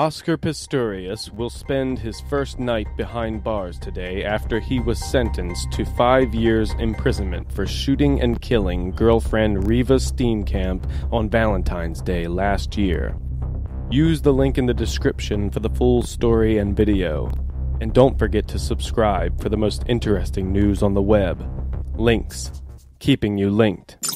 Oscar Pistorius will spend his first night behind bars today after he was sentenced to five years imprisonment for shooting and killing girlfriend Reeva Steenkamp on Valentine's Day last year. Use the link in the description for the full story and video. And don't forget to subscribe for the most interesting news on the web. Links, keeping you linked.